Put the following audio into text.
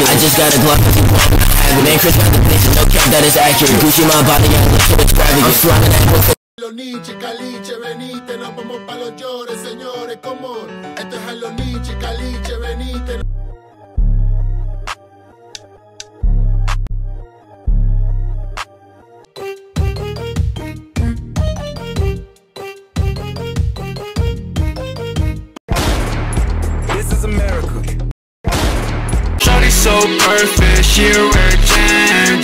I just got a Glock with you want have it Man, Chris got the bitch, no cap, that is accurate. Gucci my body, I look so extravagant I'm slamming that with Los Nietzsche, Caliche, venite, nos vamos pa' los llores, señores, como Esto es a los Nietzsche, Caliche, venite. This is America so perfect, she a 10